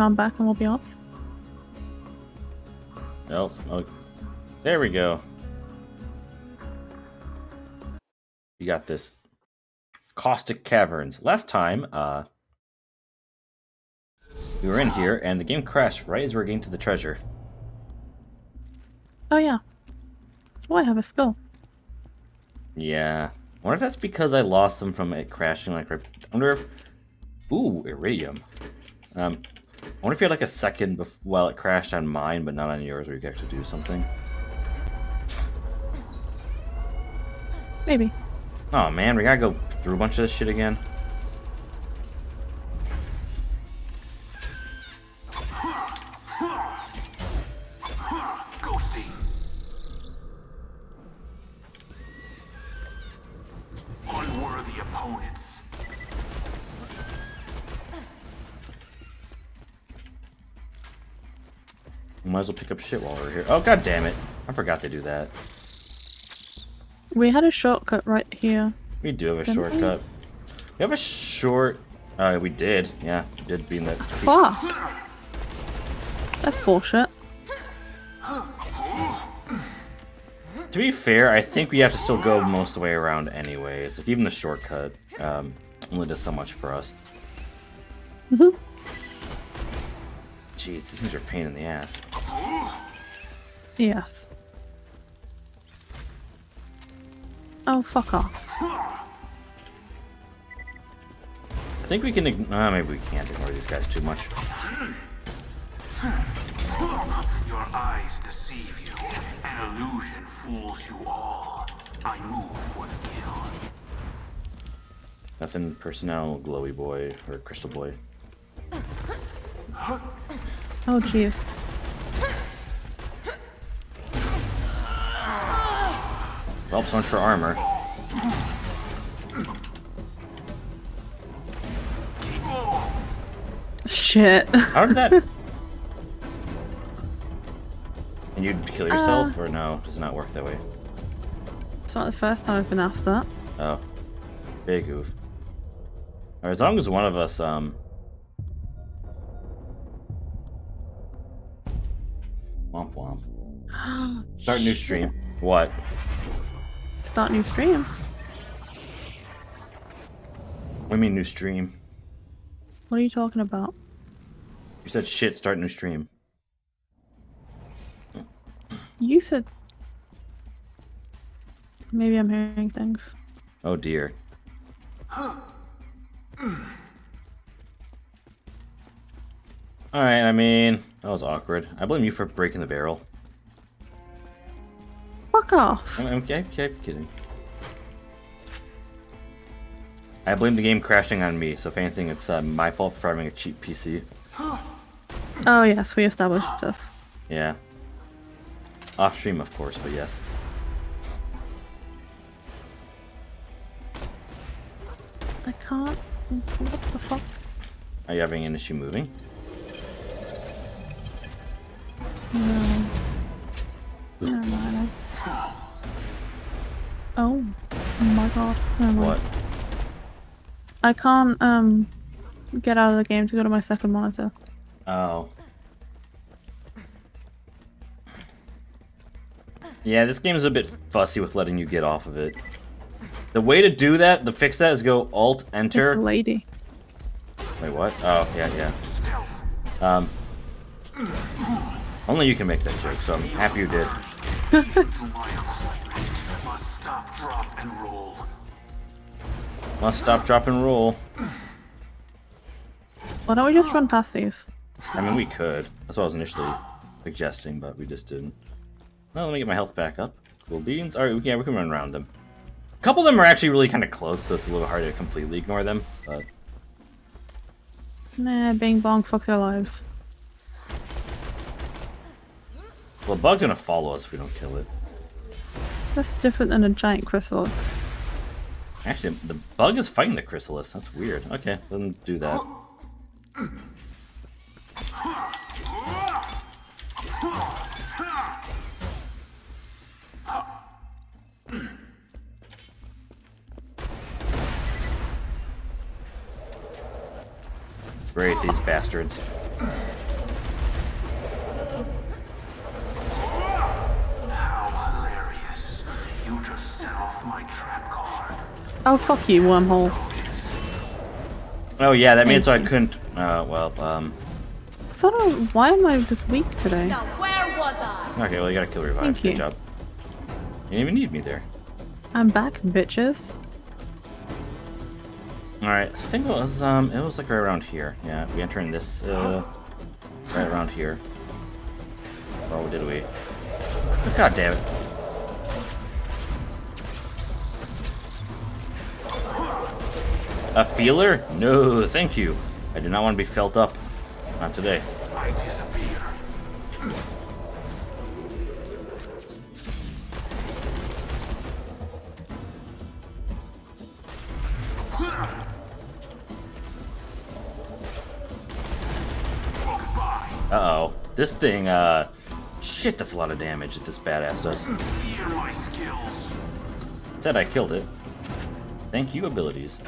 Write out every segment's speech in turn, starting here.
I'm back and we'll be off. Nope. Oh, there we go. You got this. Caustic Caverns. Last time, uh, we were in here and the game crashed right as we were getting to the treasure. Oh yeah. Oh, I have a skull. Yeah. I wonder if that's because I lost them from it crashing like. I wonder if. Ooh, iridium. Um, I wonder if you had like a second while it crashed on mine, but not on yours, where you could actually do something. Maybe. Oh man, we gotta go through a bunch of this shit again. Shit while we're here. Oh god damn it! I forgot to do that. We had a shortcut right here. We do have a Didn't shortcut. We have a short. Uh, we did. Yeah, we did being that. Fuck. That's bullshit. To be fair, I think we have to still go most of the way around anyways. Like, even the shortcut um, only does so much for us. Mhm. Jeez, these things are pain in the ass. Yes. Oh, fuck off. I think we can. ign- Uh, maybe we can't ignore these guys too much. Your eyes deceive you. An illusion fools you all. I move for the kill. Nothing personnel, glowy boy or crystal boy. Oh, jeez. Well, so much for armor. Shit. How did that? and you'd kill yourself, or no? Does it not work that way? it's not the first time I've been asked that. Oh, big oof. Or as long as one of us, um. Womp womp. Start new stream. What? Start new stream. What do you mean new stream? What are you talking about? You said shit. Start new stream. You said. Maybe I'm hearing things. Oh dear. Alright, I mean, that was awkward. I blame you for breaking the barrel. Fuck off. I'm, I'm, I'm kidding. I blame the game crashing on me, so if anything, it's uh, my fault for having a cheap PC. Oh, yes, we established this. Yeah. Off stream, of course, but yes. I can't. What the fuck? Are you having an issue moving? No. Never mind. Oh. Oh my god. Never mind. What? I can't, um, get out of the game to go to my second monitor. Oh. Yeah, this game is a bit fussy with letting you get off of it. The way to do that, to fix that, is go Alt Enter. lady. Wait, what? Oh, yeah, yeah. Um, only you can make that joke, so I'm happy you did. stop, drop, and roll. Must stop, drop, and roll. Why don't we just run past these? I mean, we could. That's what I was initially suggesting, but we just didn't. Well, let me get my health back up. Cool beans. All right, yeah, we can run around them. A couple of them are actually really kind of close, so it's a little hard to completely ignore them. But Nah, Bing Bong, fuck their lives. well, the bug's gonna follow us if we don't kill it. That's different than a giant chrysalis. Actually, the bug is fighting the chrysalis. That's weird. Okay, them do that. Great, these bastards. Oh, fuck you, wormhole. Oh yeah, that means so I couldn't. Uh, well, um. So why am I just weak today? Now where was I? Okay, well you gotta kill revive. Thank Good you. job. You didn't even need me there. I'm back, bitches. All right, so I think it was um, it was like right around here. Yeah, we entering this uh, right around here. Oh, did we? God damn it! A feeler? No, thank you. I do not want to be felt up. Not today. I disappear. Uh oh. This thing, uh, shit, that's a lot of damage that this badass does. Fear my skills. Said I killed it. Thank you, abilities.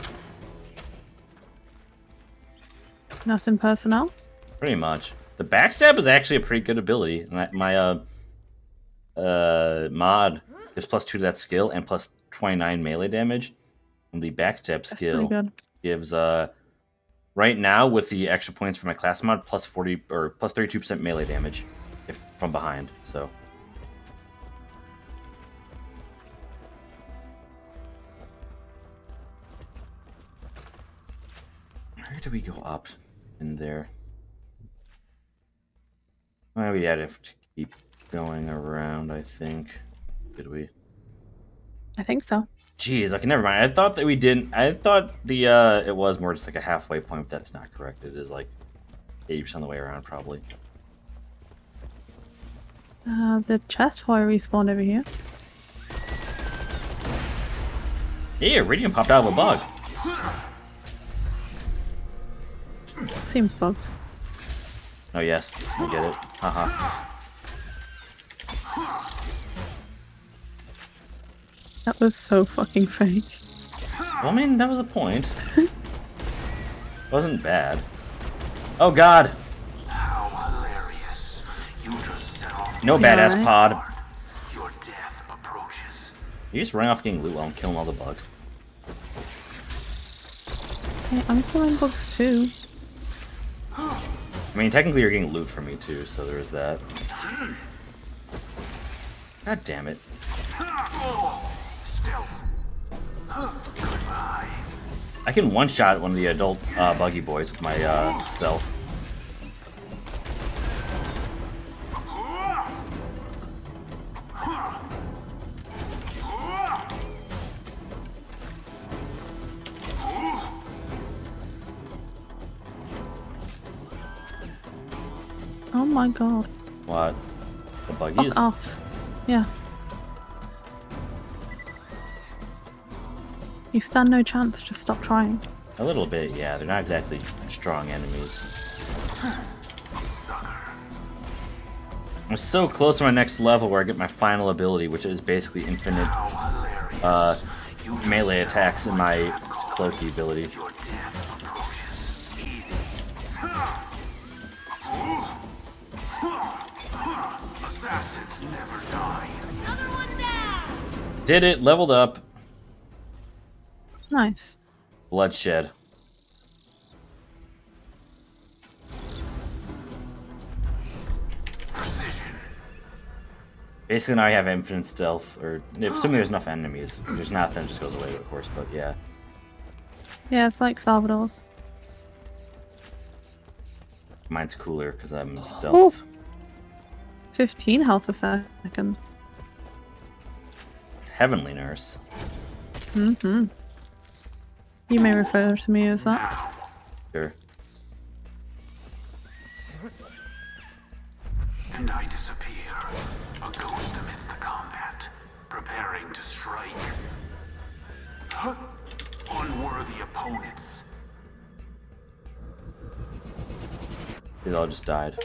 Nothing personnel. Pretty much. The backstab is actually a pretty good ability. And that- My uh uh mod is plus two to that skill and plus twenty nine melee damage. And the backstab That's skill gives uh right now with the extra points for my class mod plus forty or plus thirty two percent melee damage if from behind. So where do we go up in there? Well, we had to keep going around, I think. Did we? I think so. Jeez, okay, never mind. I thought that we didn't. I thought the uh it was more just like a halfway point, but that's not correct. It is like eighty percent of the way around, probably. Uh, the chest fire respawned over here. Yeah, Iridium popped out of a bug. Seems bugged. Oh yes, I get it. Haha. That was so fucking fake. Well, I mean, that was a point. Wasn't bad. Oh God, How hilarious. You just set off no badass right? pod. Your death approaches. You just running off getting loot while I'm killing all the bugs. Hey, I'm killing bugs too. I mean, technically you're getting loot from me too, so there's that. God damn it. I can one-shot one of the adult uh, buggy boys with my uh, stealth. My god. What? The buggies? Fuck buggies? off. Yeah. You stand no chance, just stop trying. A little bit, yeah. They're not exactly strong enemies. I'm so close to my next level where I get my final ability, which is basically infinite uh, melee attacks in my trap card. cloaky ability. Did it, leveled up, Nice. bloodshed. Basically now I have infinite stealth, or if assuming there's enough enemies. If there's not, then it just goes away, of course, but yeah. Yeah, it's like Salvador's. Mine's cooler because I'm stealth. 15 health a second. Heavenly Nurse. Mm-hmm. You may refer to me as that. Sure. And I disappear. A ghost amidst the combat. Preparing to strike. Huh? Unworthy opponents. They all just died.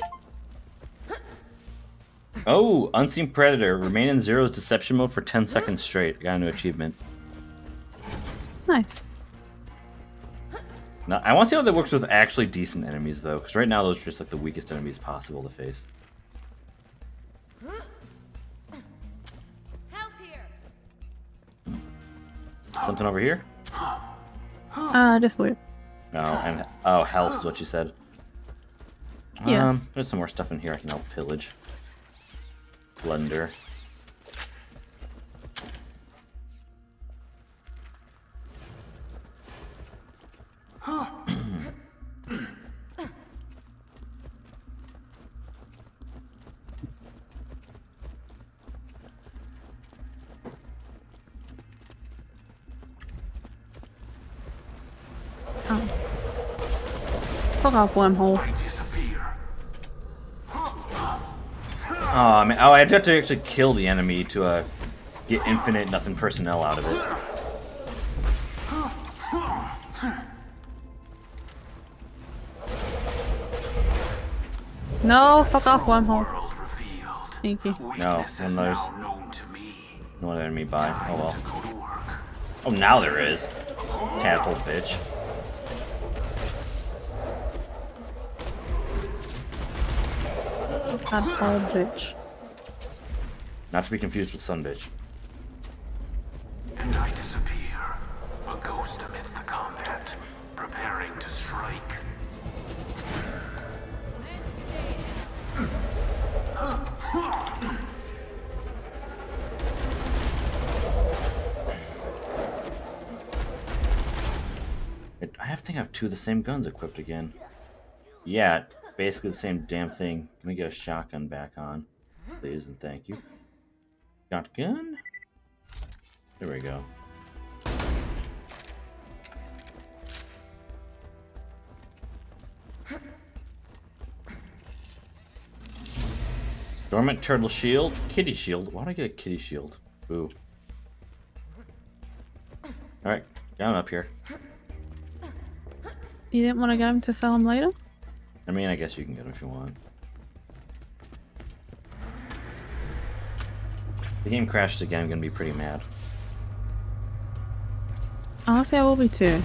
Oh, Unseen Predator. Remain in Zero's Deception mode for 10 seconds straight. I got a new achievement. Nice. Now, I want to see how that works with actually decent enemies, though, because right now those are just like the weakest enemies possible to face. Help here. Something over here? Uh, just loot. No, and oh, health is what you said. Um, there's some more stuff in here I can help pillage. Plunder. Oh. Fuck off, wormhole. I disappear. Oh, I mean, oh, I'd have to actually kill the enemy to uh, get infinite nothing personnel out of it. No, fuck off, wormhole. World. Thank you. No, Weakness one is of now those- known to me. No other enemy by. Oh well. To go to work. Oh, now there is. Catapult bitch. That old bitch. Not to be confused with Sun bitch. And I disappear. A ghost amidst the combat. Preparing to strike. I have, think I have two of the same guns equipped again. Yeah, basically the same damn thing. Let me get a shotgun back on, please, and thank you. Shotgun? There we go. Dormant turtle shield, kitty shield. Why do I get a kitty shield? Ooh. Alright, down up here. You didn't want to get him to sell him later? I mean, I guess you can get them if you want. If the game crashes again, I'm gonna be pretty mad. Honestly, I will be too.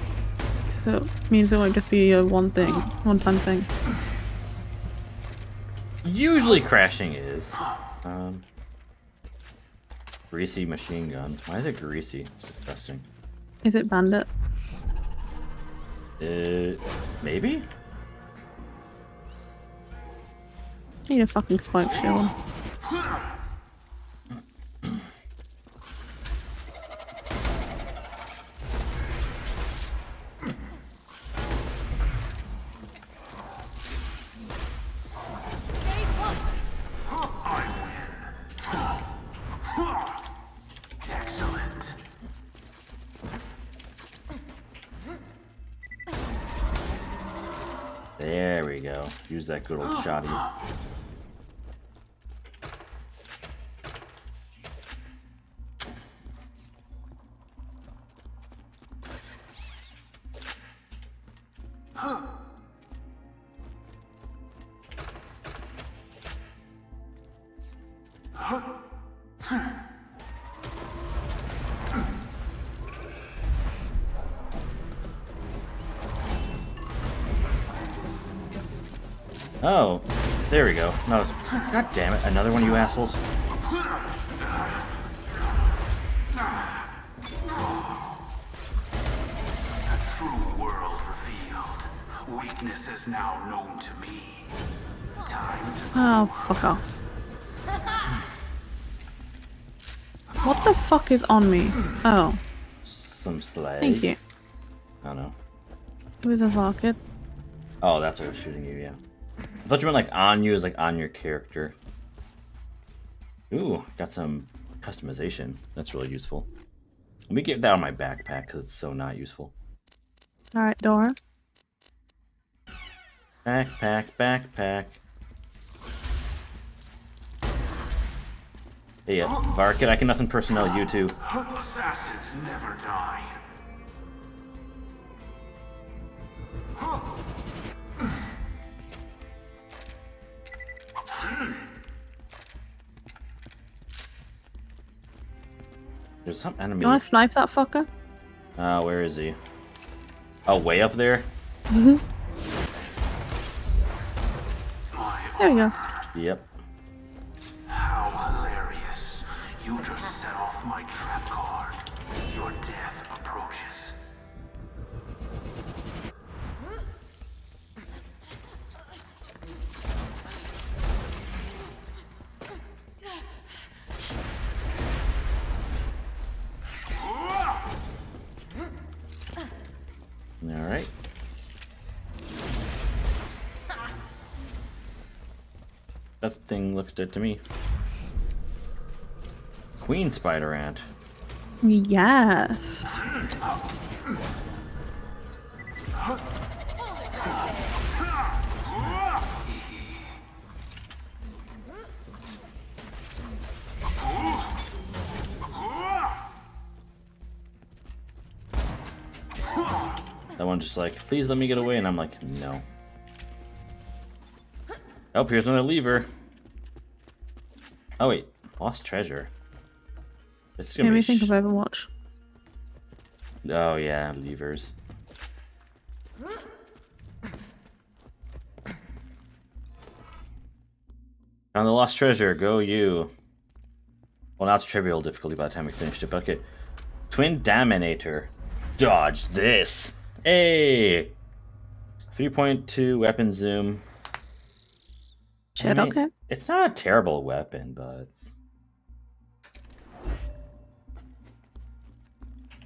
So it means it won't just be a one thing, one time thing. Usually crashing is. Um, greasy machine gun. Why is it greasy? It's disgusting. Is it bandit? Uh, maybe? Need a fucking spike shield. There we go. Use that good old shoddy. Oh, there we go. No, it's- God damn it, another one of you assholes. The true world revealed. Weakness is now known to me. Time to Oh, fuck off. What the fuck is on me? Oh, Some slag. thank you. I don't know. It was a rocket. Oh, that's what was shooting you, yeah. I thought you meant like on you as like on your character. Ooh, got some customization. That's really useful. Let me get that on my backpack because it's so not useful. Alright, Dora. Backpack, backpack. Hey, uh, Varkid, I can nothing personnel you too. Assassins never die. There's some enemy. You wanna snipe that fucker? Uh, where is he? Oh, way up there? Mm hmm There we go. Yep. How hilarious. You just set off my trap looks dead to me. Queen spider ant. Yes. That one's just like, please let me get away, and I'm like, no. Oh, here's another lever. Oh wait, lost treasure. It's gonna Made me think of Overwatch. Oh yeah, levers. Found the lost treasure. Go you. Well, now it's trivial difficulty by the time we finished it. But okay. Twin Daminator. Dodge this. Hey. 3.2 weapon zoom. I mean, okay. It's not a terrible weapon, but.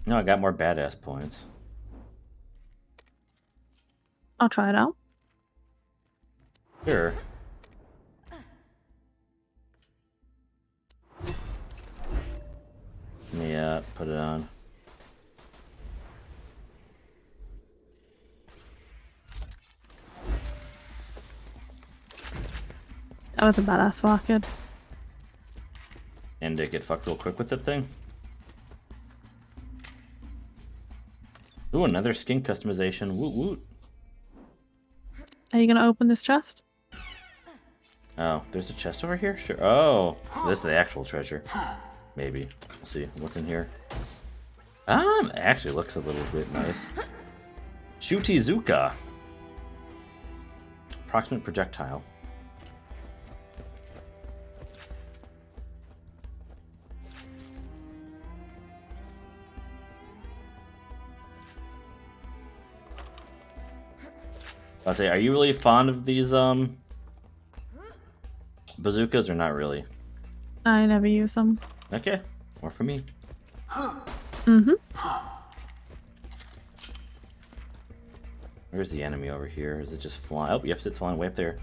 No, I got more badass points. I'll try it out. Sure. Yeah, uh, put it on. That was a badass rocket. And to get fucked real quick with that thing. Ooh, another skin customization. Woot woot. Are you gonna open this chest? Oh, there's a chest over here? Sure. Oh, this is the actual treasure. Maybe. We'll see. What's in here? Um, it actually looks a little bit nice. Shutizuka. Approximate projectile. I'll say, are you really fond of these um bazookas or not really? I never use them. Okay, more for me. Mm-hmm. Where's the enemy over here? Is it just flying? Oh, yep, it's flying way up there.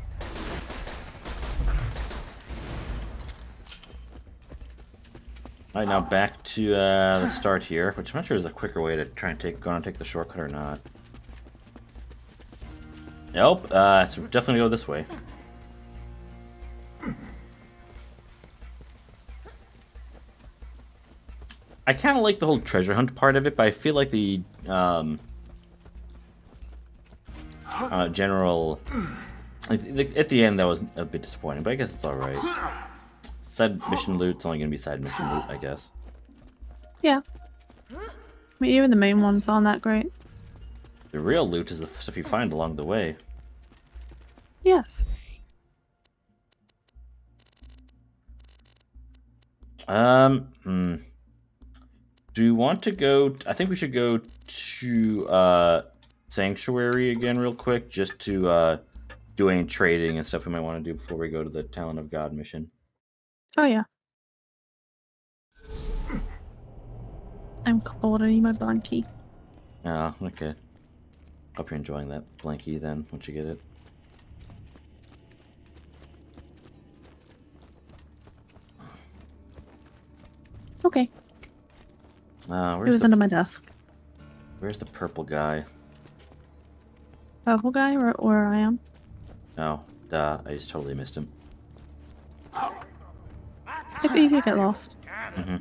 Alright, now back to uh, the start here, which I'm not sure is a quicker way to try and take go and take the shortcut or not. Nope, uh, it's definitely go this way. I kind of like the whole treasure hunt part of it, but I feel like the um, uh, general at the end that was a bit disappointing, but I guess it's all right. Side mission loot's only gonna be side mission loot, I guess. Yeah. I mean, even the main ones aren't that great. The real loot is the stuff you find along the way. Yes. Um, hmm. Do you want to go? I think we should go to uh, Sanctuary again, real quick, just to uh, do any trading and stuff we might want to do before we go to the Talon of God mission. Oh yeah. I'm cold. I need my blankie. Oh, okay. Hope you're enjoying that blankie then, once you get it. Okay. Uh, It was the, under my desk. where's the purple guy? Purple guy, where, where I am. Oh, duh, I just totally missed him. It's easy to get lost. hmm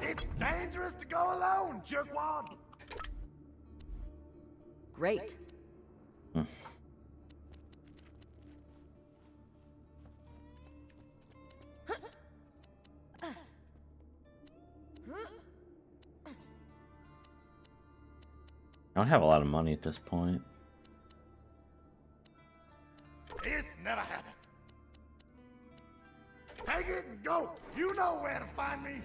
It's dangerous to go alone, jerkwad. Great. Don't have a lot of money at this point. This never happened. Take it and go. You know where to find me.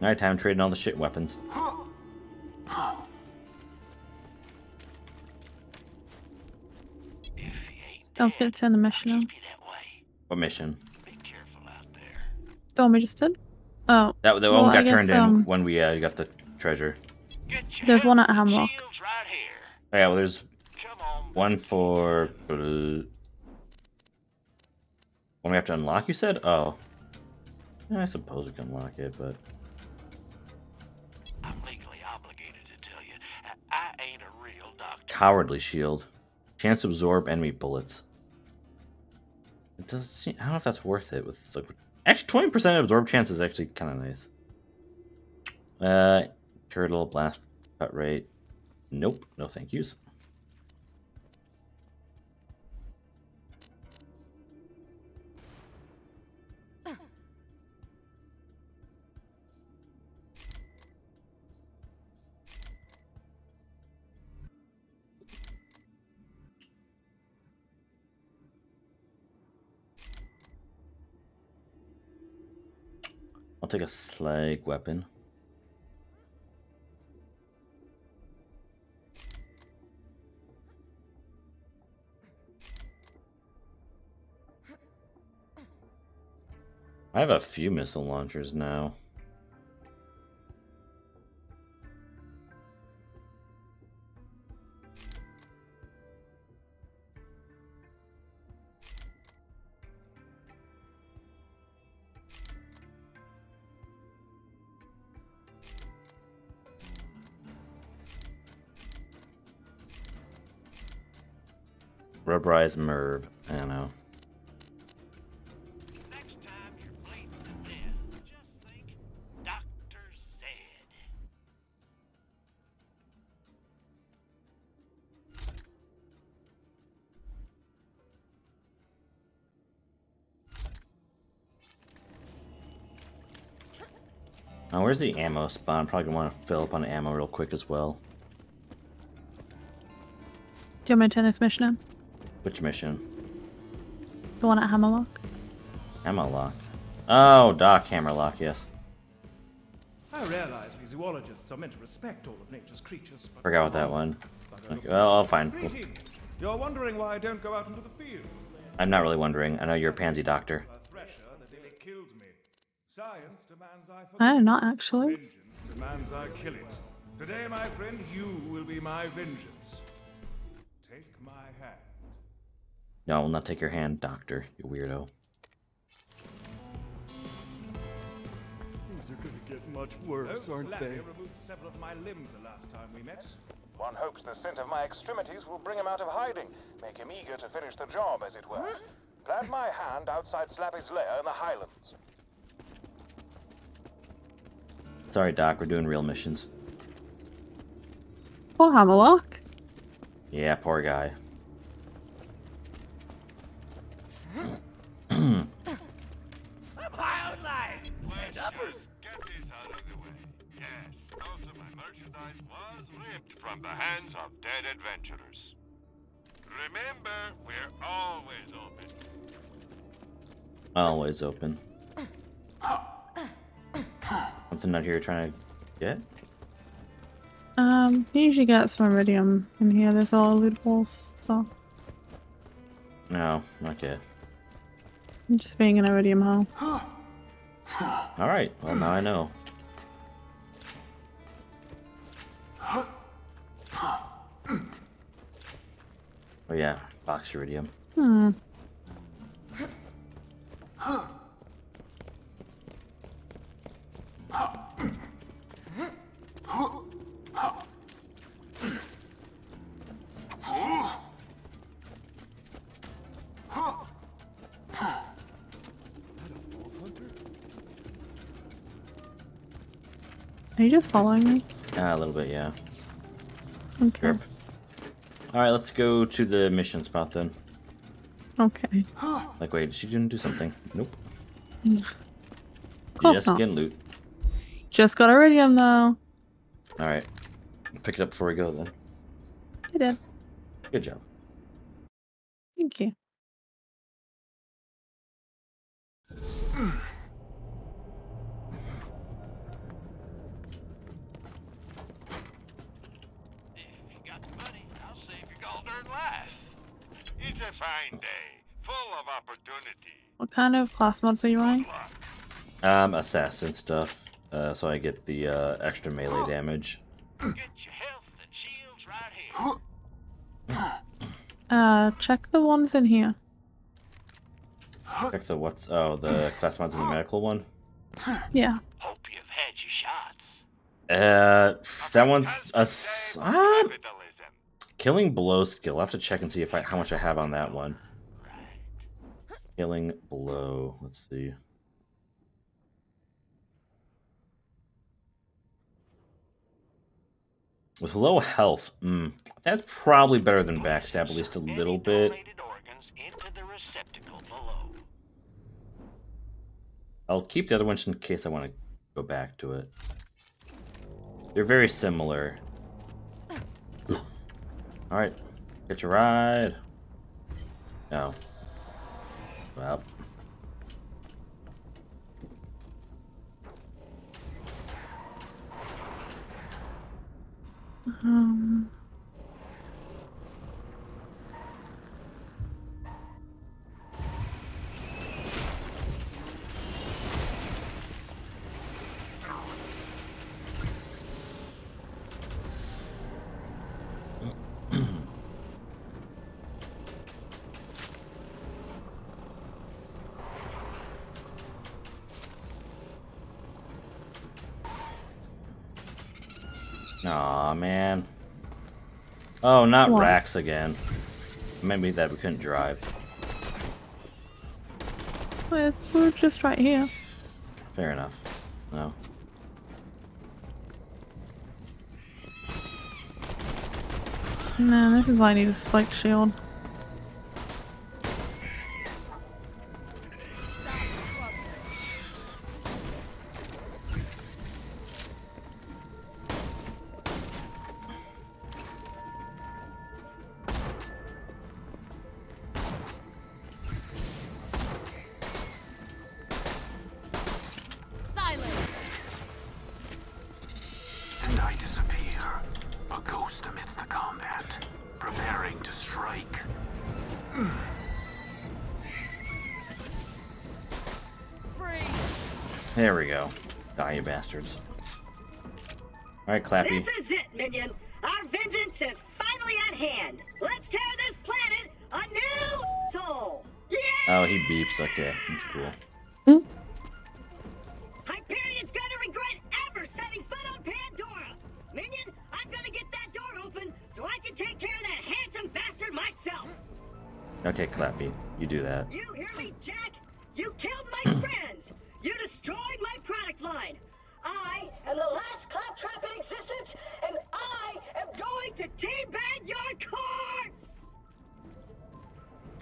Alright, time trading all the shit weapons. Don't forget to turn the mission on. What mission? The one we just did? Oh, That the Well, one I got turned guess, in um, when we uh, got the treasure. There's one at Hammerlock. Right. Oh, yeah, well, there's one for. uh, One we have to unlock. You said? Oh. Yeah, I suppose we can unlock it, but I'm legally obligated to tell you, I I ain't a real doctor. cowardly shield, chance to absorb enemy bullets. It doesn't seem. I don't know if that's worth it. With like, actually, twenty percent absorb chance is actually kind of nice. Uh, turtle blast cut rate. Nope. No thank yous. I'll take a slag weapon. I have a few missile launchers now. Rubberized Merv. Where's the ammo spawn? I'm probably gonna want to fill up on ammo real quick as well. Do you want me to turn this mission on? Which mission? The one at Hammerlock? Ammo lock. Oh, Doc Hammerlock, yes. I realize we zoologists are meant to respect all of nature's creatures, but Forgot about that one. Bugger. Okay, well, I'll find. Greeting. You're wondering why I don't go out into the field. I'm not really wondering. I know you're a pansy doctor. A thresher that nearly killed me. Science demands I I forget. am not actually. Vengeance demands I kill it. Today, my friend, you will be my vengeance. Take my hand. No, I will not take your hand, doctor, you weirdo. Things are gonna get much worse, Those aren't Slappy they? removed several of my limbs the last time we met. One hopes the scent of my extremities will bring him out of hiding, make him eager to finish the job, as it were. Plant my hand outside Slappy's lair in the Highlands. Sorry, Doc, we're doing real missions. Poor Hammerlock. Yeah, poor guy. I'm high on life. And uppers. Get this out of the way. Yes, most of my merchandise was ripped from the hands of dead adventurers. Remember, we're always open. Always open. Out here trying to get? Um, you usually get some iridium in here. There's a lot of loot balls, so No, okay. I'm just being an iridium hole. Alright, well now I know. Oh yeah, box iridium. Hmm. Are you just following me? Ah, a little bit, yeah. Okay. Yep. Alright, let's go to the mission spot then. Okay. Like, wait, she didn't do something. Nope. Just not. getting loot. Just got iridium though. Alright. Pick it up before we go then. I did. Good job. Thank you. If you got the money, I'll save your golden life. It's a fine day, full of opportunity. What kind of class mods are you running? Um, assassin stuff. Uh, so I get the uh, extra melee damage. Get your health and shields right here. Uh, check the ones in here. Check the what's oh the class mods in the medical one. Yeah. Hope you've had your shots. Uh, that one's a s- Capitalism. killing blow skill. I'll have to check and see if I how much I have on that one. Killing blow. Let's see. With low health, mm, that's probably better than backstab, at least a little bit. donated organs into the receptacle below. I'll keep the other ones in case I want to go back to it. They're very similar. Alright, get your ride. No. Well. Um. Oh, not What? Rax again. Maybe that we couldn't drive. It's, we're just right here. Fair enough. No. No, this is why I need a spike shield. There we go. Die, you bastards. Alright, Clappy. This is it, Minion. Our vengeance is finally at hand. Let's tear this planet a new soul. Yeah! Oh, he beeps. Okay, that's cool. Hmm? Hyperion's gonna regret ever setting foot on Pandora. Minion, I'm gonna get that door open so I can take care of that handsome bastard myself. Okay, Clappy. You do that. You hear me, Jack?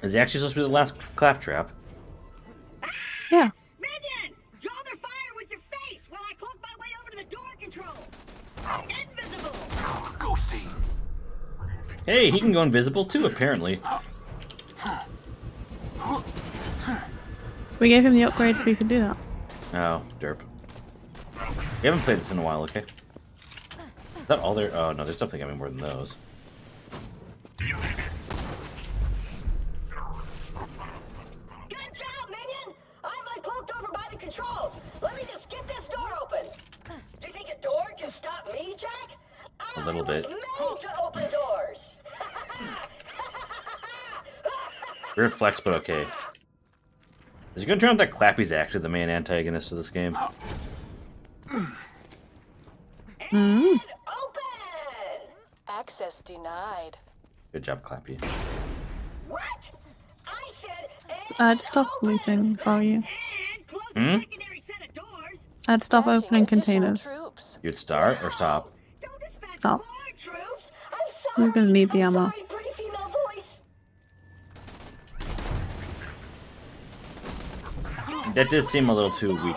Is he actually supposed to be the last claptrap? Yeah. Minion, draw their fire with your face while I cloak my way over to the door control. Invisible. Ghosty. Hey, he can go invisible too, apparently. We gave him the upgrade so he could do that. Oh, derp. We haven't played this in a while, okay? Is that all there? Oh, no, there's definitely gonna be more than those. Good job, Minion. I'm uncloaked over by the controls. Let me just get this door open. Do you think a door can stop me, Jack? A little bit. made to. Weird flex, but okay. Is it gonna turn out that Clappy's actually the main antagonist of this game? and open. Access denied. Good job, Clappy. What? I said. I'd stop looting for you. Hmm? the secondary set of doors. I'd stop opening containers. You'd start or stop? Don't dispatch Stop. more troops. I'm sorry. We're gonna need the I'm ammo. Sorry, pretty female voice. That did seem a little too weak.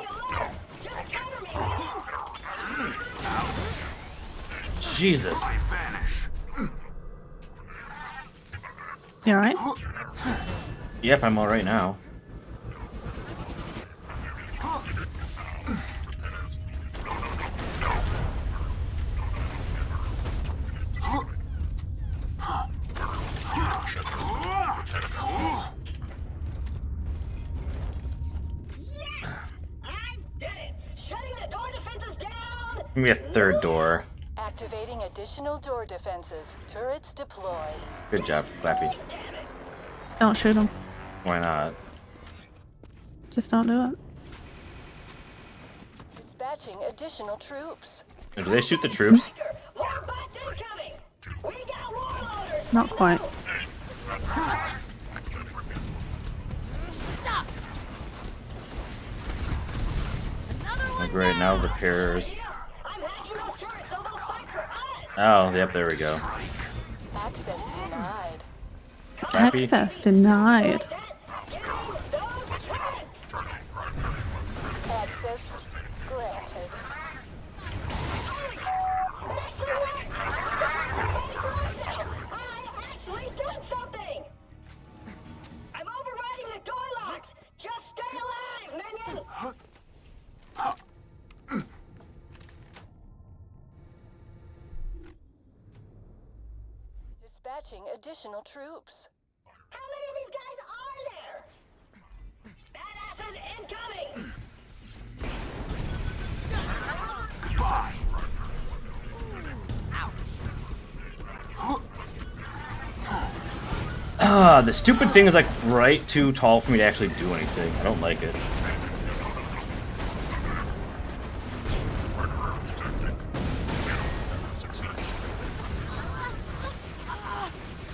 Just cover me, Minion. Jesus. You alright? Yep, I'm alright now. I did it! Shutting the door defenses down! Give me a third door. Activating additional door defenses. Turrets deployed. Good job, Flappy. Don't shoot him. Why not? Just don't do it. Dispatching additional troops. Do they shoot the troops? More bots incoming! We got warlorders! Not quite. Stop. Another one great, now down. repairs. I'm hacking those turrets so they'll fight for us! Oh, yep, there we go. Access denied. Flappy. Access denied. Ah, the stupid thing is like right too tall for me to actually do anything. I don't like it.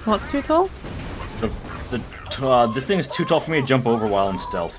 What's too tall? The, the, uh, this thing is too tall for me to jump over while I'm stealth.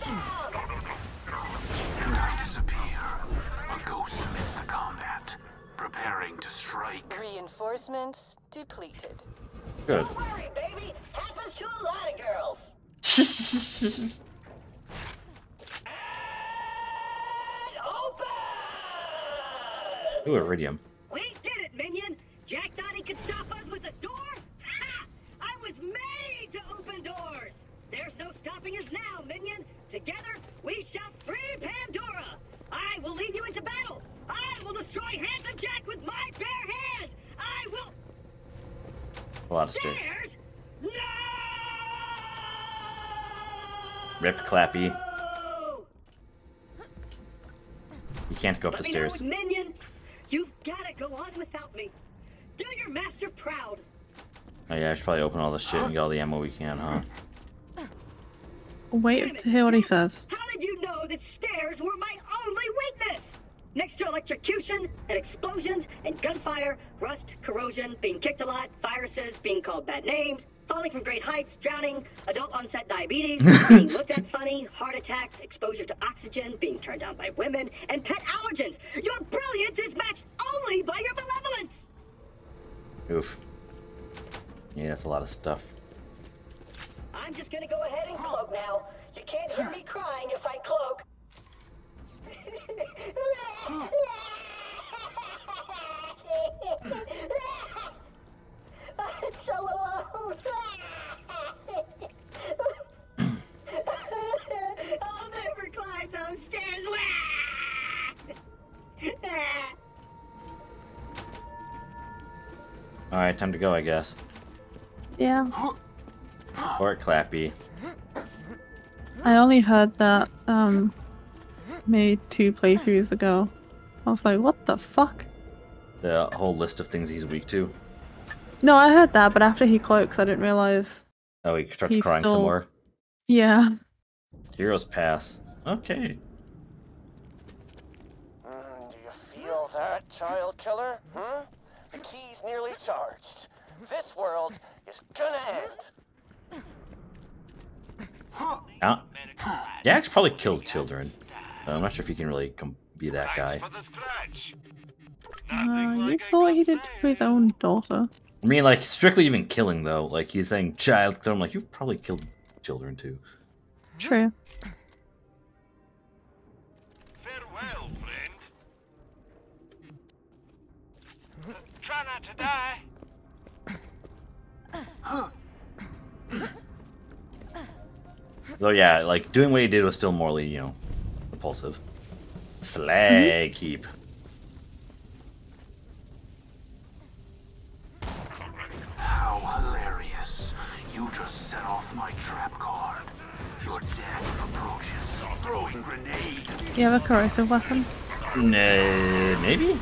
Yeah, I should probably open all this shit and get all the ammo we can, huh? Wait to hear what he says. How did you know that stairs were my only weakness? Next to electrocution and explosions and gunfire, rust, corrosion, being kicked a lot, viruses, being called bad names, falling from great heights, drowning, adult onset diabetes, being looked at funny, heart attacks, exposure to oxygen, being turned down by women, and pet allergens. Your brilliance is matched only by your malevolence. Oof. Yeah, that's a lot of stuff. I'm just gonna go ahead and cloak now. You can't hear me crying if I cloak. I'm so alone. I'll never climb those stairs. Alright, time to go, I guess. Yeah. Or Clappy. I only heard that um maybe two playthroughs ago. I was like, what the fuck? The whole list of things he's weak to. No, I heard that, but after he cloaks, I didn't realize. Oh, he starts He's crying some more. Yeah. Hero's Pass. Okay. Mm, do you feel that, child killer? Hmm? The key's nearly charged. This world is gonna end. Out. Jack's probably killed children. Uh, I'm not sure if he can really be that guy. Thanks for the scratch. Uh, you saw what he did to his own daughter. I mean, like strictly even killing though. Like he's saying child. So I'm like, you've probably killed children too. True. Farewell, friend. Try not to die. Though yeah, like doing what he did was still morally, you know, repulsive. Slag mm-hmm. keep. How hilarious. You just set off my trap card. Your death approaches. Throwing grenade. Do you have a corrosive weapon? Nah, maybe?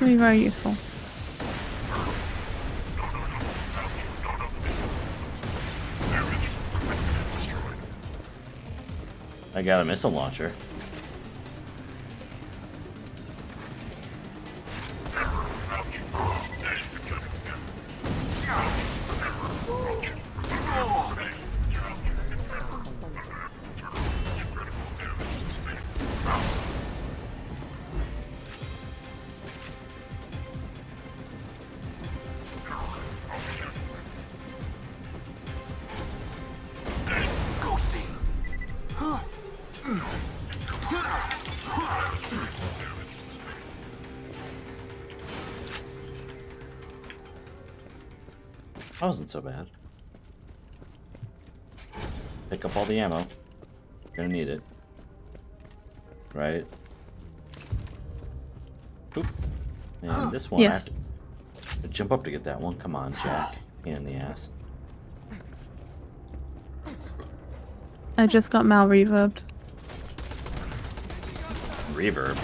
Would be very useful. I got a missile launcher. That wasn't so bad. Pick up all the ammo. Gonna need it. Right? Oop. And this one, Yes. have to jump up to get that one. Come on, Jack. Pain in the ass. I just got mal reverbed. Reverbed.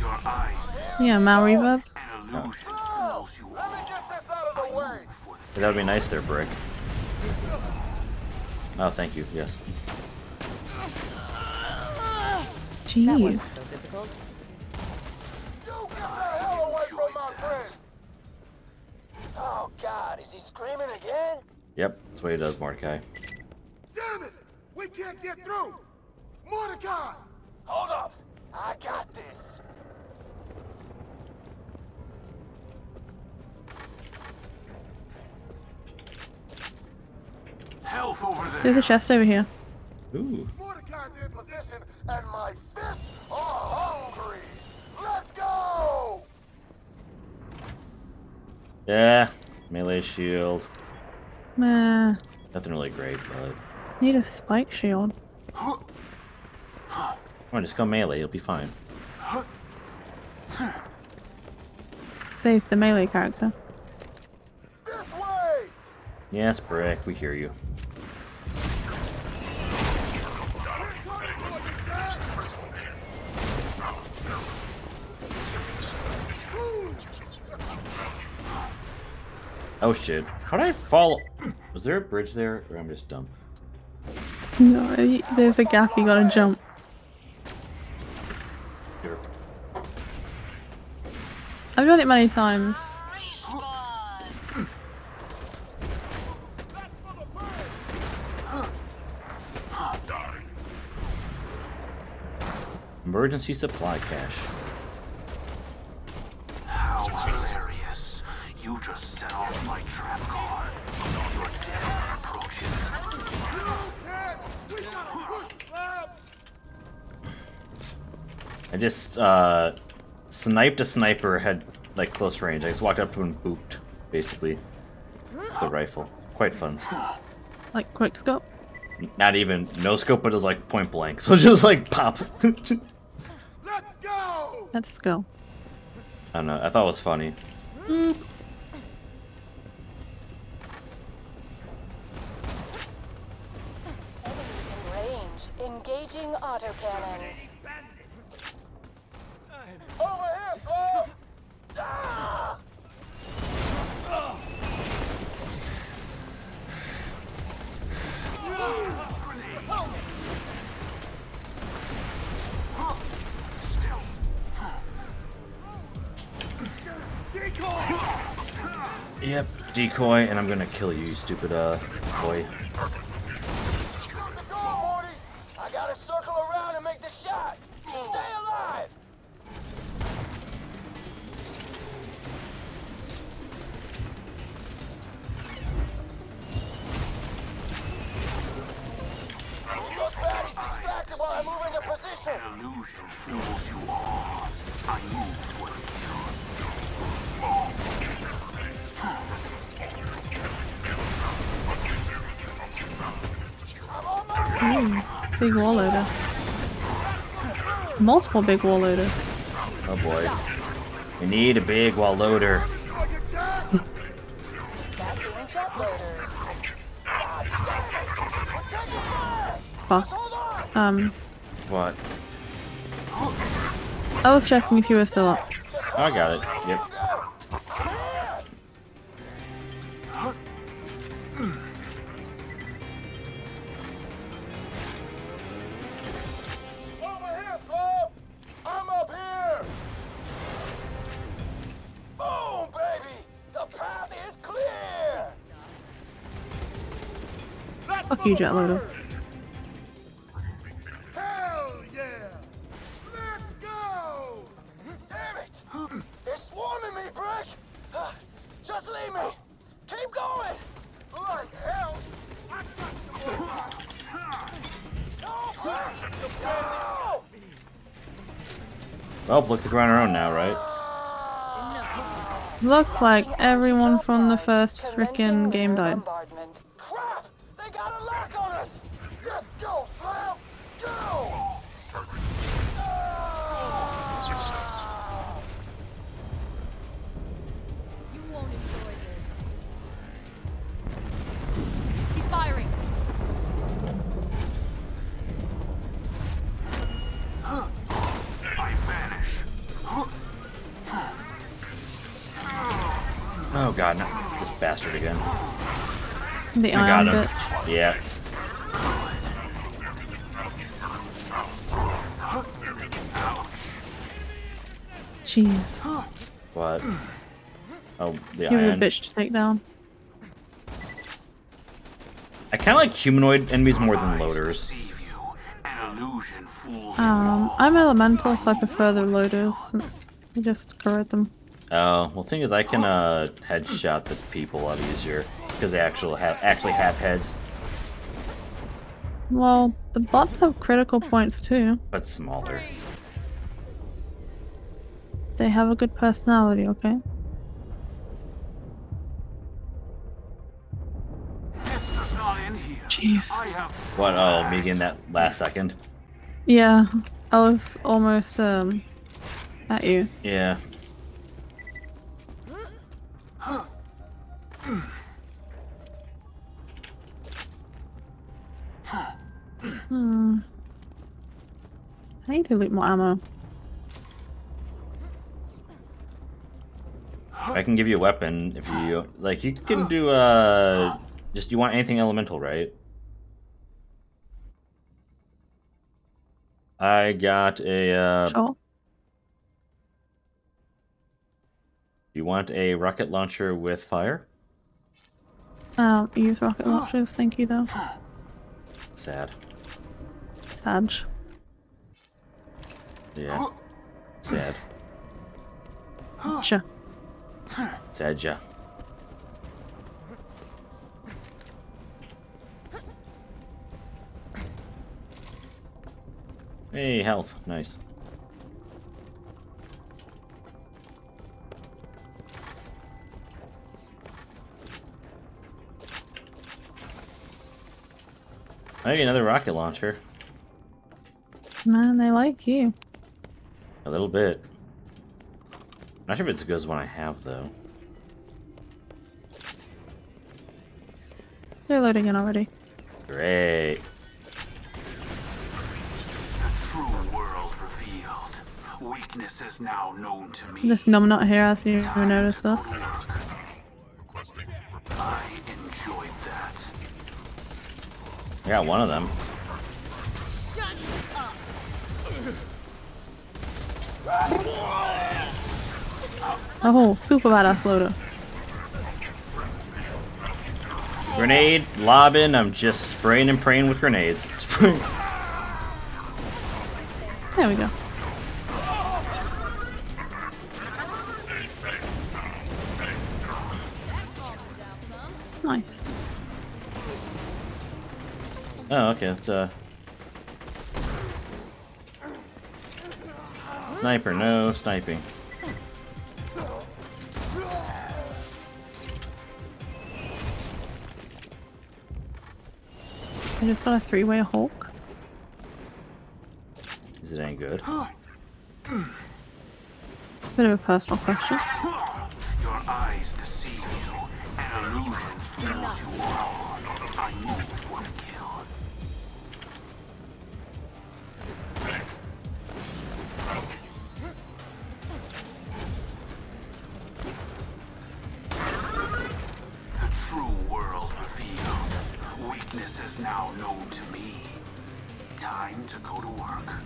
Your eyes Yeah, mal reverbed. an That would be nice there, Brick. Oh, thank you. Yes. Jeez. You get the hell away from my friend! Oh God, is he screaming again? Yep, that's what he does, Mordecai. Damn it! We can't get through! Mordecai! Hold up, I got this. Health over there. There's a chest over here. Ooh. Mordecai's in position, and my fists are hungry! Let's go! Yeah, melee shield. Meh. Nothing really great, but Need a spike shield. come on, just go melee. You'll be fine. Says the melee character. This way! Yes, Brick, we hear you. Oh shit. How did I fall? Was there a bridge there? Or I'm just dumb. No, there's a gap. You gotta jump. I've done it many times. Emergency supply cache. Just uh, sniped a sniper had like close range. I just walked up to him and booped, basically, with the rifle. Quite fun. Like quick scope. Not even no scope, but it was like point blank. So just like pop. Let's go! That's skill. I don't know. I thought it was funny. Enemy decoy, and I'm gonna kill you, you stupid uh boy. Multiple big wall loaders. Oh boy. We need a big wall loader. Jet Um, What? I was checking if you were still up. I got it. Yep. Fuck you, jet loader. Hell yeah! Let's go! Damn it! They're swarming me, Brick! Uh, Just leave me! Keep going! Like hell! I got some more! No, Brick! No! Well, looks like we're on our own now, right? Looks like everyone from the first frickin' game died. The You were a bitch to take down. I kind of like humanoid enemies more than loaders. Deceive you. An illusion fools Um, I'm elemental, so I prefer the loaders since you just corrode them. Oh, well, thing is, I can uh headshot the people a lot easier because they actually have actually have heads, Well, the bots have critical points too. but smaller. They have a good personality, okay? Jeez. I have What? Oh, me getting that last second. Yeah, I was almost um at you. Yeah. Hmm. I need to loot more ammo. I can give you a weapon if you like. You can do uh, just you want anything elemental, right? I got a. Uh, Sure. you want a rocket launcher with fire? Um, use rocket launchers, thank you though. Sad. Sag. Yeah. Sad. Sure. Sad, yeah. Hey, health. Nice. I get another rocket launcher. Man, they like you. A little bit. Not sure if it's as good as one I have, though. They're loading in already. Great. Weakness is now known to me. This numbnut here hasn't even noticed us. I enjoyed that. I got one of them. Shut up. Oh, super badass loader. Grenade, lobbing, I'm just spraying and praying with grenades. Spray- There we go. Nice. oh, okay, it's uh. Sniper, no sniping. I just got a three-way Hulk. Is it any good? Bit of a personal question.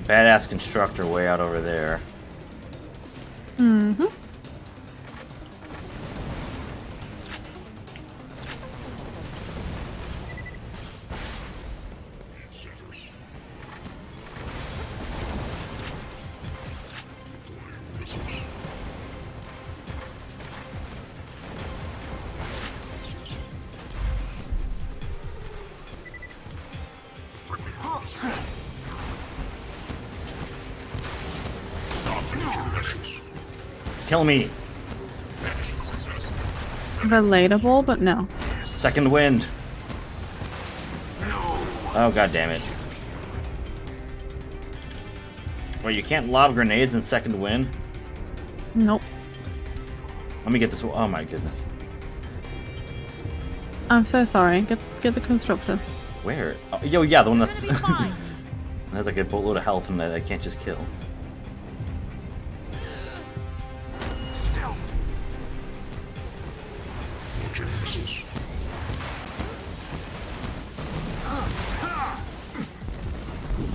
Badass constructor way out over there. Mm-hmm. Kill me. Relatable, but no. Second wind. Oh god damn it. Wait, you can't lob grenades in second wind? Nope. Let me get this. Oh my goodness. I'm so sorry. Get get the constructor. Where? Oh, yo, yeah, the one that's Gonna be fine. has like a boatload of health and that I can't just kill.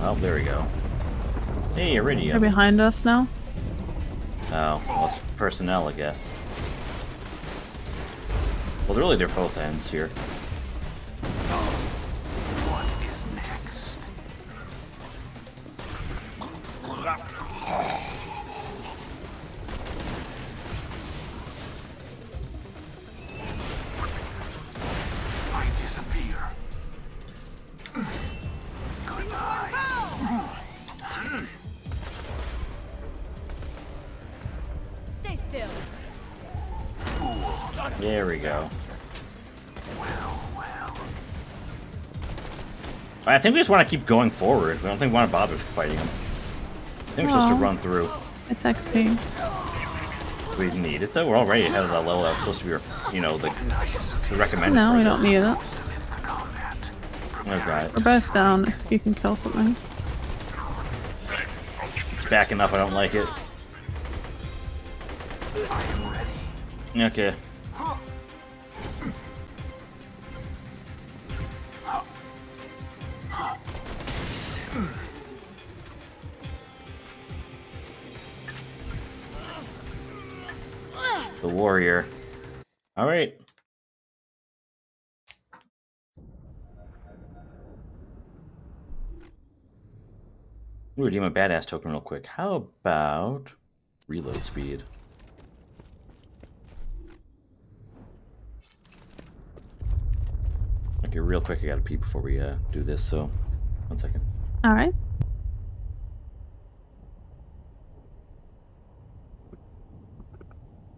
Oh, there we go. Hey, Eridium. They're behind us now. Oh, well, it's personnel, I guess. Well, really, they're both ends here. Think we just want to keep going forward. We don't think we want to bother fighting them. I think we're supposed to run through. It's XP. We need it though. We're already ahead of that level. That's supposed to be, you know, the, the recommended. No, we don't need it. God, We're both down if you can kill something. it's backing up. I don't like it. I am ready. Okay. Ooh, redeem a badass token real quick. How about reload speed? Okay, real quick, I gotta pee before we uh, do this, so one second. All right.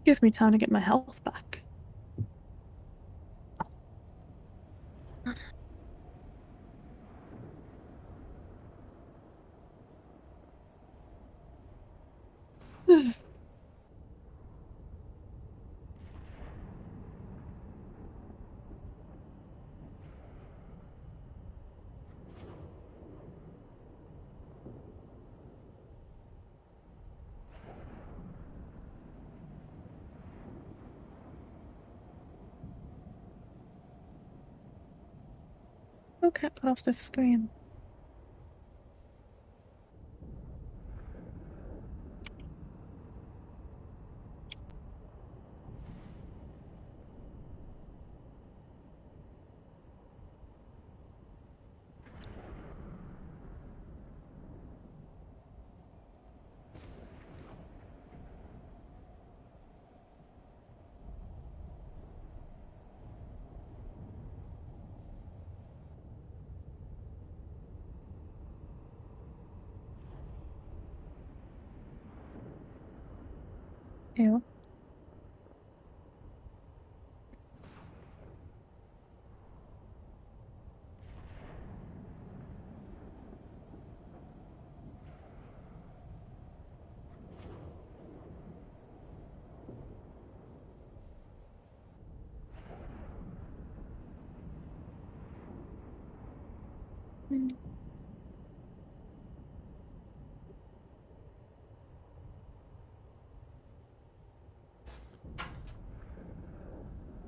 Gives me time to get my health back. Okay, cut off the screen.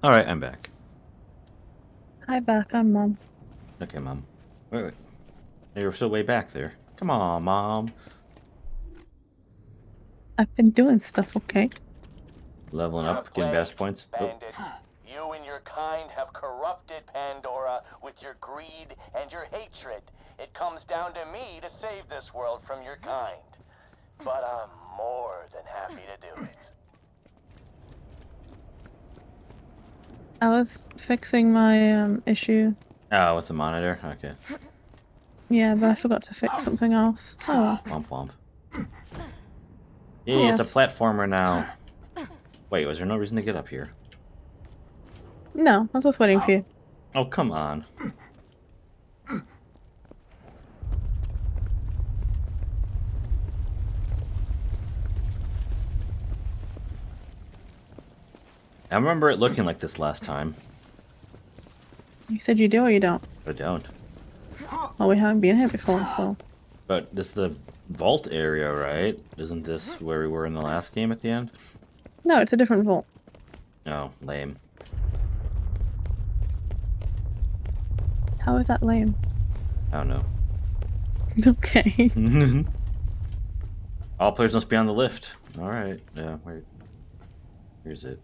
All right, I'm back. Hi, back. I'm mom. Okay, mom. Wait, wait. You're still way back there. Come on, mom. I've been doing stuff, okay? Leveling up, getting best points. Oh, you and your kind have corrupted Pandora with your greed and your hatred. It comes down to me to save this world from your kind. But I'm more than happy to do it. I was fixing my um, issue. oh, with the monitor. Okay. Yeah, but I forgot to fix something else. Oh, Womp womp. Yay, it's a platformer now. Wait, was there no reason to get up here? no, I was just waiting for you. Oh, come on. I remember it looking like this last time, You said you do or you don't? I don't. Well, we haven't been here before, so. But this is the vault area, right? Isn't this where we were in the last game at the end? No, it's a different vault. Oh, lame. How is that lame? I don't know. okay. All players must be on the lift. Alright, yeah, wait. Here's it.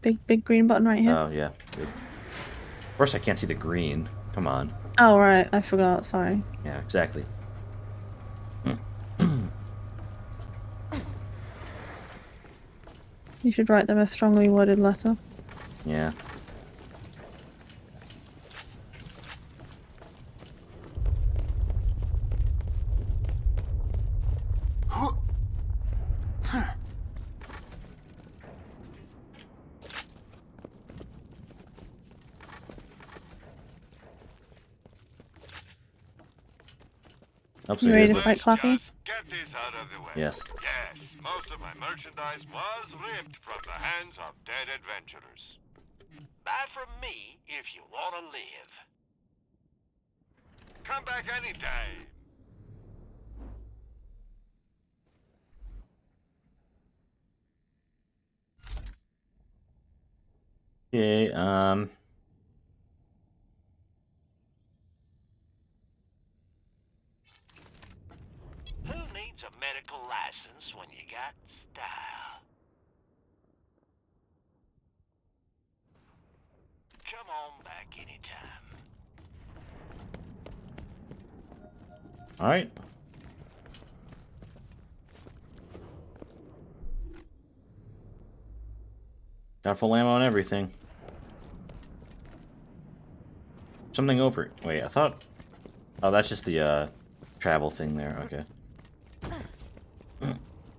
Big, big green button right here. Oh, yeah. Good. Of course I can't see the green. Come on. Oh, right. I forgot. Sorry. Yeah, exactly. You should write them a strongly worded letter. Yeah. Oh, You ready to fight Clappy? Get this out of the way. Yes. Yes, most of my merchandise was ripped from the hands of dead adventurers. Buy from me if you want to live. Come back anytime. Okay, um... Who needs a medical license when you got style? Come on back anytime. Alright. Got full ammo and everything. Something over. Wait, I thought. Oh, that's just the uh, travel thing there. Okay.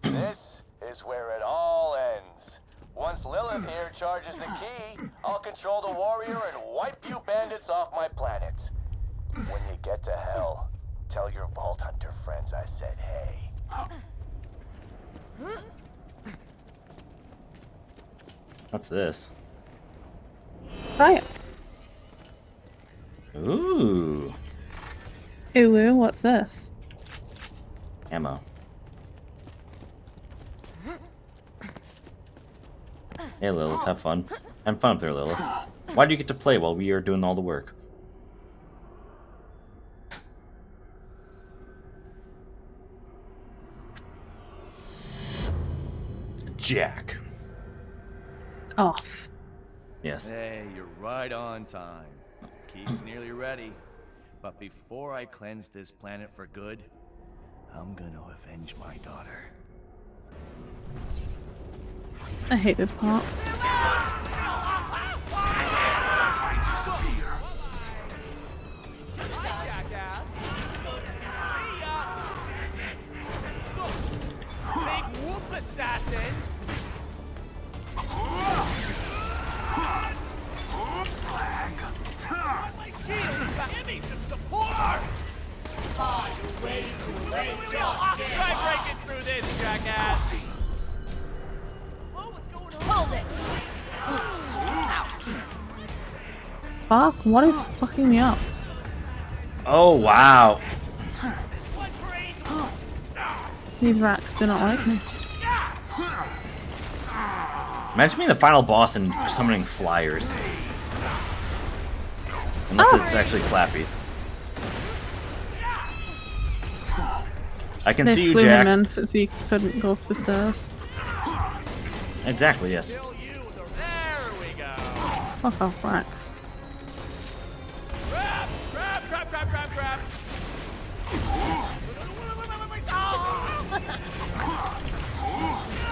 This is where it all ends. Once Lilith here charges the key, I'll control the warrior and wipe you bandits off my planet. When you get to hell, tell your Vault Hunter friends I said hey. What's this? Right. Ooh, Ooh, ooh, what's this? ammo. Hey Lilith, have fun. Have fun up there, Lilith. Why do you get to play while we are doing all the work? Jack. Off. Yes. Hey, you're right on time. Key's nearly ready. But before I cleanse this planet for good, I'm gonna avenge my daughter. I hate this part. Ah, Try breaking through this, jackass! Hold it. Fuck, what is fucking me up? Oh wow. These racks do not like me. Imagine being the final boss and summoning flyers. Unless Oh. it's actually Flappy. I can they see you, flew Jack. him in since he couldn't go up the stairs. Exactly, yes. Fuck off, racks. Grab, grab, grab, grab, grab.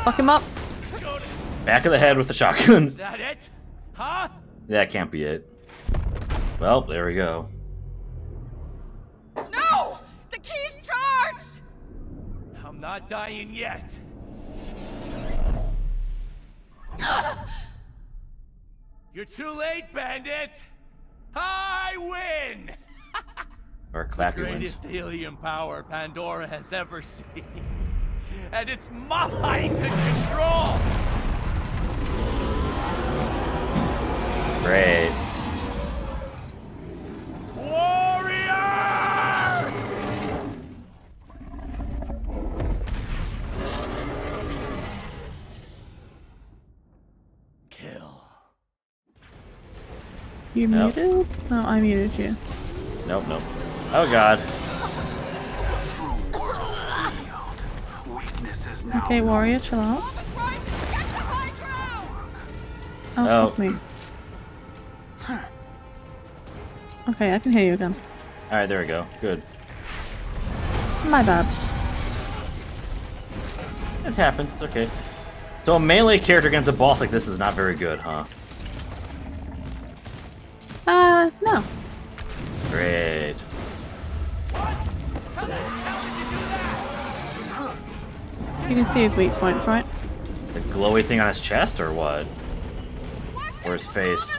Fuck him up. Back of the head with the shotgun. That it? Huh? that can't be it. Well, there we go. No! The key's charged! I'm not dying yet. You're too late, Bandit. I win. Or Clappy wins. Greatest helium power Pandora has ever seen. And it's mine to control! Great. Warrior! Kill. You Nope. muted? No, I muted you. Nope, nope. Oh god. True world revealed. Weaknesses. Okay, warrior, chill out. Oh, Oh. me. Okay, I can hear you again. Alright, there we go. Good. My bad. It's happened. It's okay. So a melee character against a boss like this is not very good, huh? Uh, no. Great. You can see his weak points, right? The glowy thing on his chest or what? Or his face?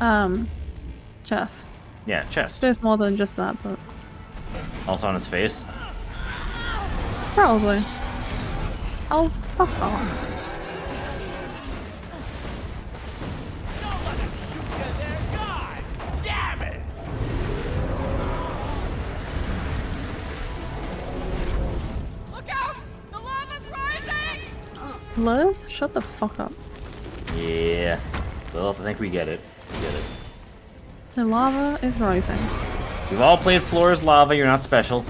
Um, chest. Yeah, chest. There's more than just that, but Also on his face? probably. Oh, fuck off. Liz, shut the fuck up. Yeah. Lilith, I think we get it. We get it. The lava is rising. We've all played Floor is Lava, you're not special.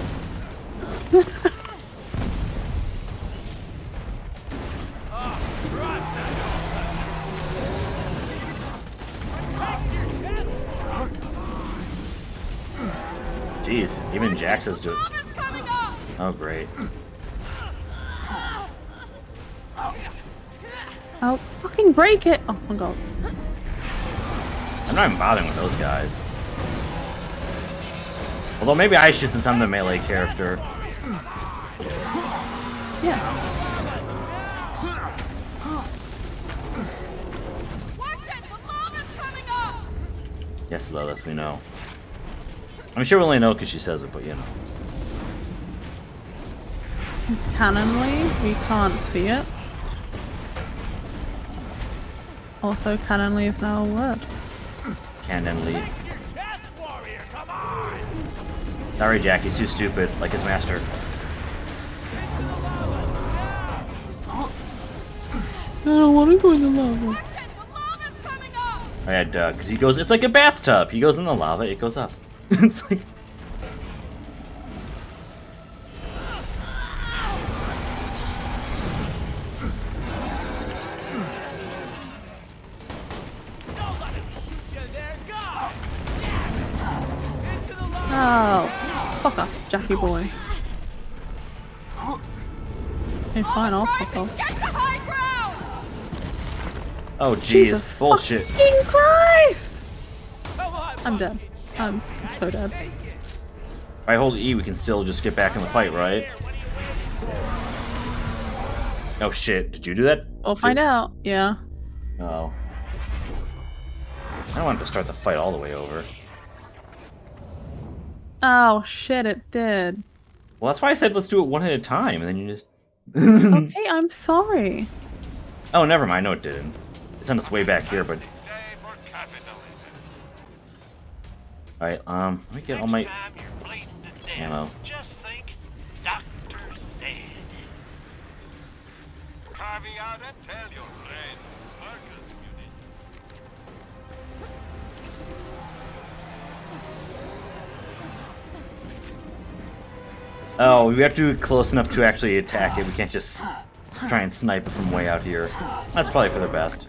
Jeez, even Jax says do it. Oh, great. Oh, fucking break it! Oh my god. I'm not even bothering with those guys. Although maybe I should since I'm the melee character. Yeah. Yes, Lilith, we know. I'm sure we only know because she says it, but you know. Canonly, we can't see it. Also, canonly is now a word. Canon lead. Sorry, Jack, he's too stupid, like his master. I don't want to go in the lava. I had, uh, because he goes, it's like a bathtub. He goes in the lava, it goes up. it's like. Oh, fuck off, Jackie boy. Okay, fine, I'll fuck off. Oh, jeez, Jesus bullshit. fucking Christ! I'm dead. I'm so dead. If I hold E, we can still just get back in the fight, right? Oh shit, did you do that? We'll find out. Yeah. Oh. I don't want to start the fight all the way over. Oh shit, it did. Well, that's why I said let's do it one at a time, and then you just... okay, I'm sorry. Oh, never mind, no it didn't. It's on its way back here, but... Alright, um, let me get all my ammo. Just think, Dr. said. Caveat Oh, we have to be close enough to actually attack it. We can't just try and snipe it from way out here. That's probably for the best.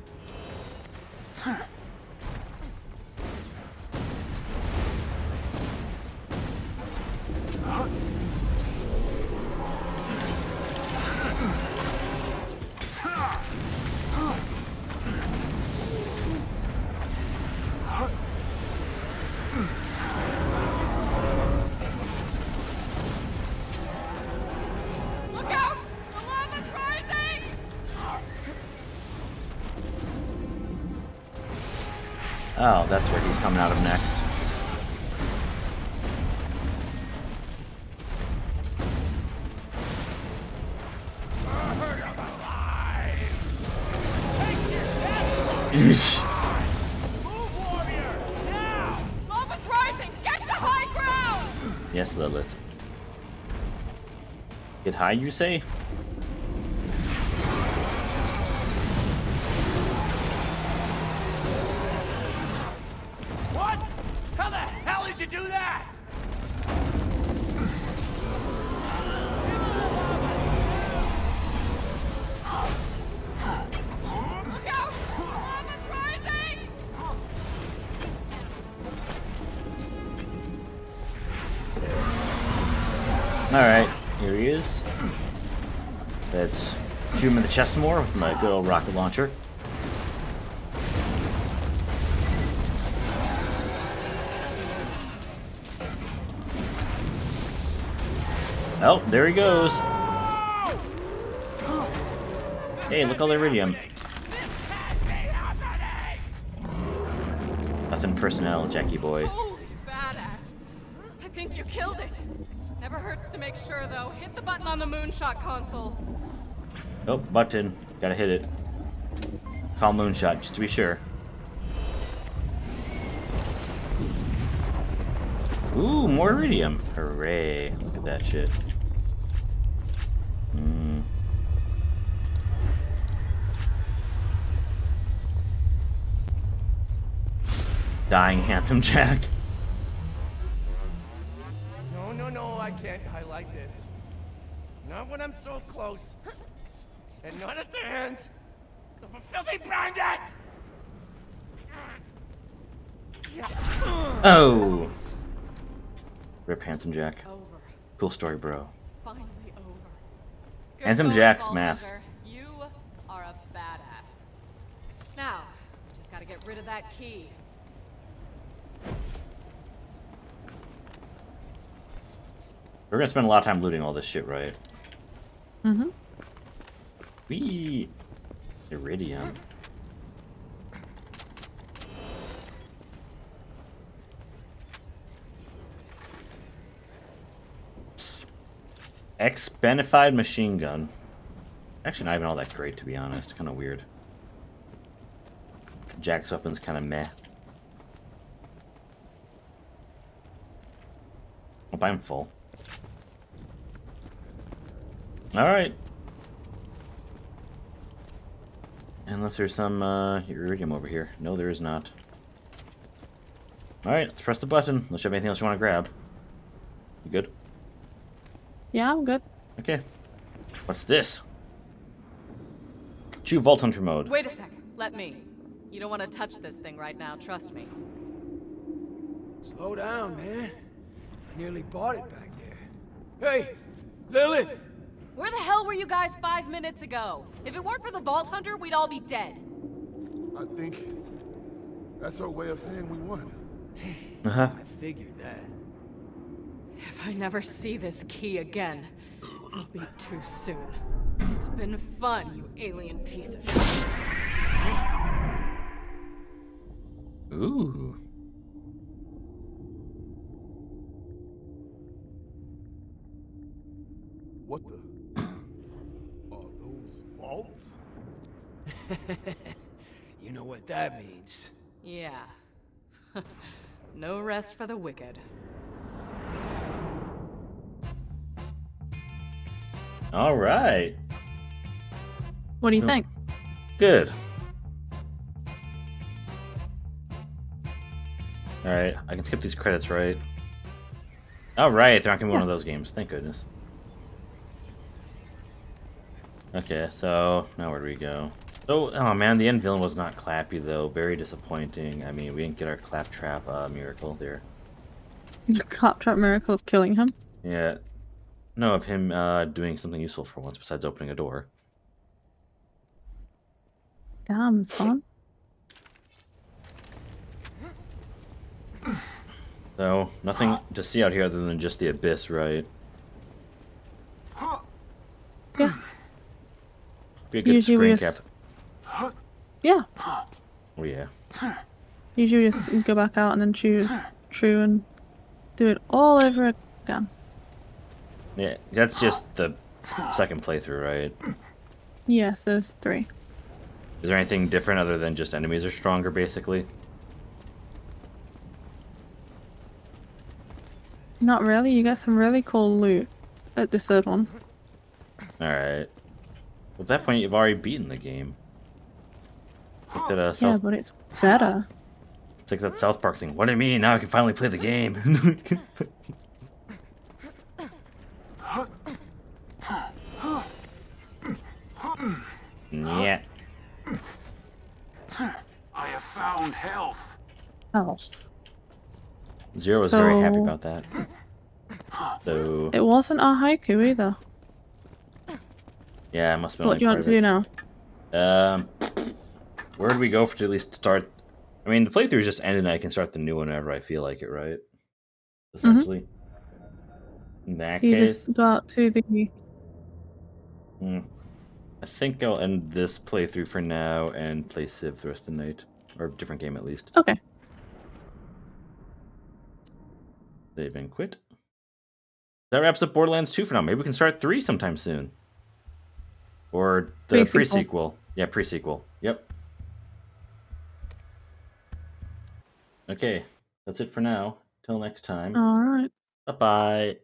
Oh, that's where he's coming out of next. Lava's rising! Get to high ground! yes, Lilith. Get high, you say? You do that? Look out! The lava's rising! Alright, here he is. Let's shoot him in the chest more with my good old rocket launcher. Oh, there he goes. Hey, look all the Eridium. Nothing personnel, Jackie boy. Holy badass! I think you killed it. Never hurts to make sure, though. Hit the button on the moonshot console. Oh, button. Gotta hit it. Call moonshot, just to be sure. Ooh, more Eridium. Hooray. Look at that shit. Dying handsome Jack. No, no, no, I can't die like this. Not when I'm so close. And not at the hands of a filthy bandit! Oh! Rip handsome Jack. Cool story, bro. Finally over. Handsome going, Jack's Vault mask. You are a badass. Now, just gotta get rid of that key. We're gonna spend a lot of time looting all this shit, right? Mm-hmm. We Eridium. Expenified machine gun. Actually, not even all that great, to be honest. Kind of weird. Jack's weapon's kind of meh. Hope I'm full. Alright. Unless there's some uh, Eridium over here. No, there is not. Alright, let's press the button. Unless you have anything else you want to grab. You good? Yeah, I'm good. Okay. What's this? True Vault Hunter mode. Wait a sec. Let me. You don't want to touch this thing right now, trust me. Slow down, man. I nearly bought it back there. Hey, Lilith! Where the hell were you guys five minutes ago? If it weren't for the Vault Hunter, we'd all be dead. I think that's her way of saying we won. Uh-huh. I figured that. If I never see this key again, it'll be too soon. It's been fun, you alien piece of shit. Ooh. What the? Are those vaults? you know what that means. Yeah. No rest for the wicked. All right. What do you So- think? Good. All right, I can skip these credits, right? All right, they're not gonna be one of those games. Thank goodness. Okay, so now where do we go? So, oh man, the end villain was not Clappy though. Very disappointing. I mean, we didn't get our Claptrap uh, miracle there. The claptrap miracle of killing him. Yeah, no, of him uh, doing something useful for once besides opening a door. Damn, son. So nothing to see out here other than just the abyss, right? Yeah. Be a good Usually we screen cap. just- Yeah. Oh yeah. Usually we just go back out and then choose true and do it all over again. Yeah, that's just the second playthrough, right? Yes, those three. Is there anything different other than just enemies are stronger, basically? Not really. You get some really cool loot at the third one. Alright. At that point, you've already beaten the game. Look at uh, Yeah, but it's better. it's like that South Park thing. What do you mean? Now I can finally play the game. yeah. I have found health. Health. Zero was very happy about that. So, It wasn't a haiku either. Yeah, it must be. So what do you want to do now? Um, where do we go for to at least start? I mean, the playthrough is just ended, and I can start the new one whenever I feel like it, right? Essentially. In that Mm-hmm. You case, just got to the hmm, I think I'll end this playthrough for now and play Civ the rest of the night, or a different game at least. Okay. They've been quit. That wraps up Borderlands 2 for now. Maybe we can start 3 sometime soon. Or the pre Pre-sequel. sequel. Yeah, pre sequel. Yep. Okay, that's it for now. Till next time. All right. Bye bye.